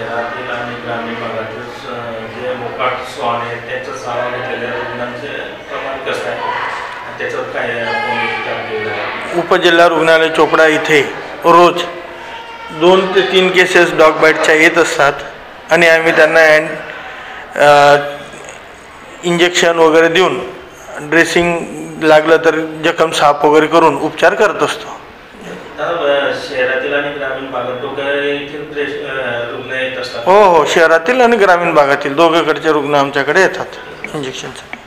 शहरातील आणि ग्रामीण भागातील जे मोकाट श्वान आहेत त्यांचा सावा घेतलेल्या रुग्णांचे प्रमाण कसं आहे? त्याच्यावर काय उपजिल्हा रुग्णालय चोपडा इथे रोज दोन ते तीन केसेस डॉग बाईटच्या येत असतात. आणि आम्ही त्यांना अँड इंजेक्शन वगैरे देऊन ड्रेसिंग लागलं तर जखम साफ वगैरे करून उपचार करत असतो. शहरातील आणि ग्रामीण भागात हो हो. शहरातील आणि ग्रामीण भागातील दोघीकडचे रुग्ण आमच्याकडे येतात. इंजेक्शनसाठी